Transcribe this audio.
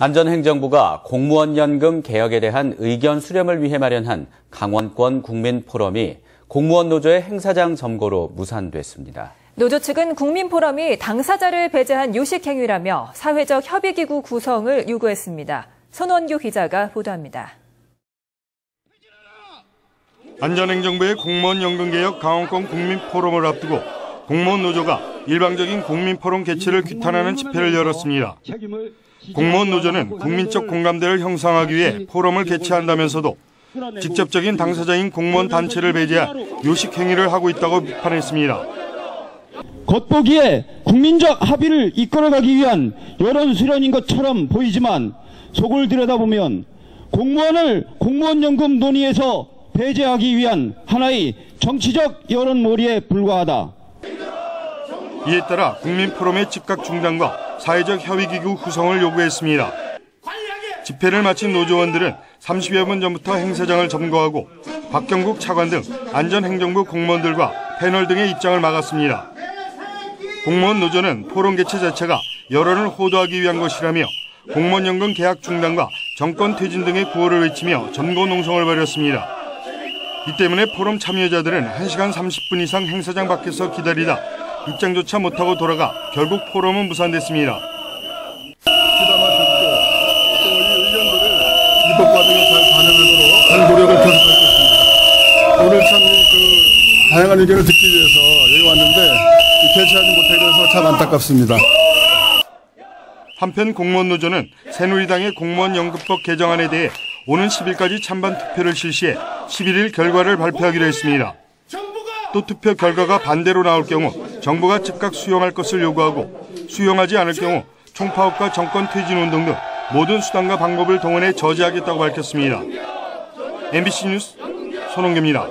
안전행정부가 공무원 연금 개혁에 대한 의견 수렴을 위해 마련한 강원권 국민 포럼이 공무원 노조의 행사장 점거로 무산됐습니다. 노조 측은 국민 포럼이 당사자를 배제한 요식 행위라며 사회적 협의 기구 구성을 요구했습니다. 손원규 기자가 보도합니다. 안전행정부의 공무원 연금 개혁 강원권 국민 포럼을 앞두고 공무원 노조가 일방적인 국민 포럼 개최를 규탄하는 집회를 열었습니다. 공무원 노조는 국민적 공감대를 형성하기 위해 포럼을 개최한다면서도 직접적인 당사자인 공무원 단체를 배제한 요식 행위를 하고 있다고 비판했습니다. 겉보기에 국민적 합의를 이끌어가기 위한 여론 수련인 것처럼 보이지만 속을 들여다보면 공무원을 공무원 연금 논의에서 배제하기 위한 하나의 정치적 여론몰이에 불과하다. 이에 따라 국민 포럼의 즉각 중단과 사회적 협의기구 구성을 요구했습니다. 집회를 마친 노조원들은 30여 분 전부터 행사장을 점거하고 박경국 차관 등 안전행정부 공무원들과 패널 등의 입장을 막았습니다. 공무원 노조는 포럼 개최 자체가 여론을 호도하기 위한 것이라며 공무원 연금 계약 중단과 정권 퇴진 등의 구호를 외치며 점거 농성을 벌였습니다. 이 때문에 포럼 참여자들은 1시간 30분 이상 행사장 밖에서 기다리다 입장조차 못하고 돌아가 결국 포럼은 무산됐습니다. 오늘 참 그 다양한 의견을 듣기 위해서 여기 왔는데 개최하지 못하게 돼서 참 안타깝습니다. 한편 공무원 노조는 새누리당의 공무원 연금법 개정안에 대해 오는 10일까지 찬반 투표를 실시해 11일 결과를 발표하기로 했습니다. 또 투표 결과가 반대로 나올 경우 정부가 즉각 수용할 것을 요구하고 수용하지 않을 경우 총파업과 정권 퇴진 운 동 등 모든 수단과 방법을 동원해 저지하겠다고 밝혔습니다. MBC 뉴스 손홍규입니다.